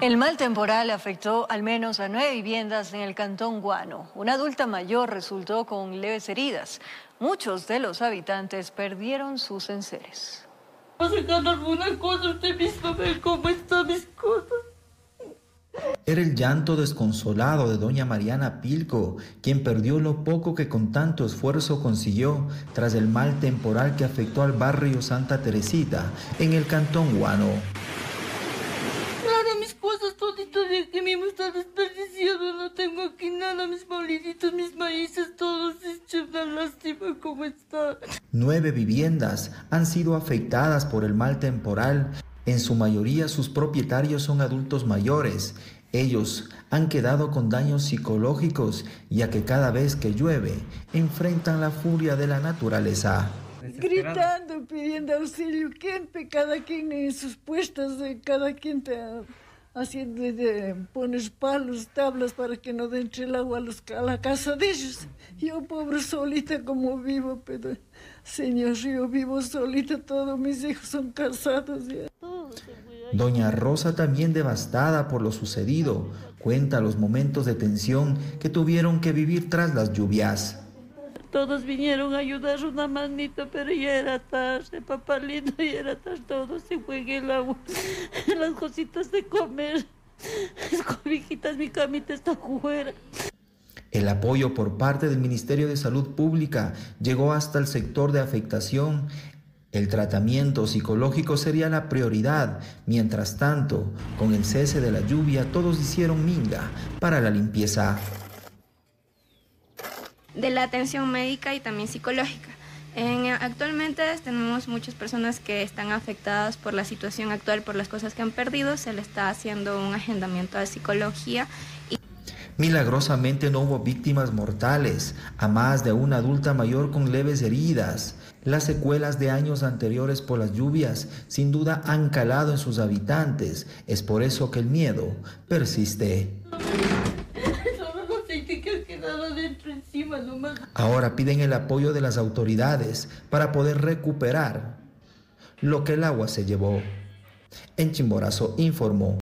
El mal temporal afectó al menos a nueve viviendas en el cantón Guano. Una adulta mayor resultó con leves heridas. Muchos de los habitantes perdieron sus enseres. Era el llanto desconsolado de doña Mariana Pilco, quien perdió lo poco que con tanto esfuerzo consiguió tras el mal temporal que afectó al barrio Santa Teresita en el cantón Guano todito que mismo está desperdiciado. No tengo aquí nada, mis moliditos, mis maíces, todos hechos. Una lástima cómo está. Nueve viviendas han sido afectadas por el mal temporal. En su mayoría sus propietarios son adultos mayores. Ellos han quedado con daños psicológicos ya que cada vez que llueve enfrentan la furia de la naturaleza. Gritando, pidiendo auxilio, ¿quién cada quien en sus puestos, cada quien te haciendo de, pones palos, tablas para que no entre el agua a, la casa de ellos. Yo pobre solita como vivo, pero señor, yo vivo solita, todos mis hijos son casados. Doña Rosa también devastada por lo sucedido, cuenta los momentos de tensión que tuvieron que vivir tras las lluvias. Todos vinieron a ayudar una manita, pero ya era tarde, papá lindo, ya era tarde, todo se fue en el agua, las cositas de comer, las cobijitas, mi camita está fuera. El apoyo por parte del Ministerio de Salud Pública llegó hasta el sector de afectación. El tratamiento psicológico sería la prioridad. Mientras tanto, con el cese de la lluvia, todos hicieron minga para la limpieza de la atención médica y también psicológica. actualmente tenemos muchas personas que están afectadas por la situación actual, por las cosas que han perdido. Se le está haciendo un agendamiento de psicología. Y... Milagrosamente no hubo víctimas mortales, a más de una adulta mayor con leves heridas. Las secuelas de años anteriores por las lluvias sin duda han calado en sus habitantes. Es por eso que el miedo persiste. Ahora piden el apoyo de las autoridades para poder recuperar lo que el agua se llevó. En Chimborazo informó